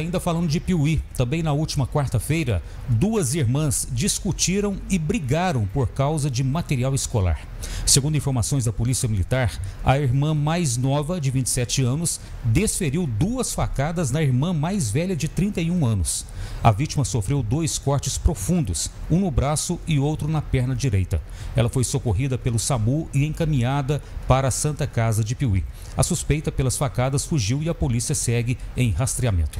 Ainda falando de Piuí, também na última quarta-feira, duas irmãs discutiram e brigaram por causa de material escolar. Segundo informações da Polícia Militar, a irmã mais nova, de 27 anos, desferiu duas facadas na irmã mais velha, de 31 anos. A vítima sofreu dois cortes profundos, um no braço e outro na perna direita. Ela foi socorrida pelo SAMU e encaminhada para a Santa Casa de Piuí. A suspeita pelas facadas fugiu e a polícia segue em rastreamento.